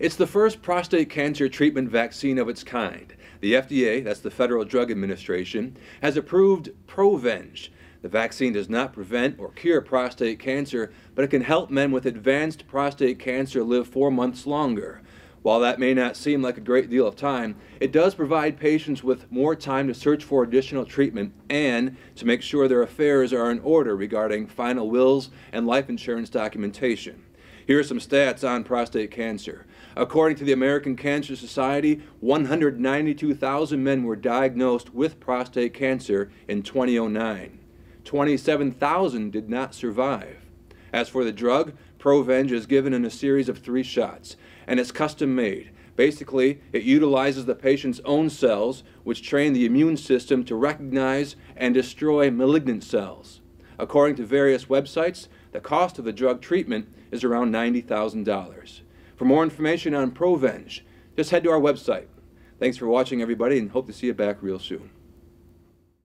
It's the first prostate cancer treatment vaccine of its kind. The FDA, that's the Federal Drug Administration, has approved Provenge. The vaccine does not prevent or cure prostate cancer, but it can help men with advanced prostate cancer live four months longer. While that may not seem like a great deal of time, it does provide patients with more time to search for additional treatment and to make sure their affairs are in order regarding final wills and life insurance documentation. Here are some stats on prostate cancer. According to the American Cancer Society, 192,000 men were diagnosed with prostate cancer in 2009. 27,000 did not survive. As for the drug, Provenge is given in a series of three shots, and it's custom made. Basically, it utilizes the patient's own cells, which train the immune system to recognize and destroy malignant cells. According to various websites, the cost of the drug treatment is around $90,000. For more information on Provenge, just head to our website. Thanks for watching, everybody, and hope to see you back real soon.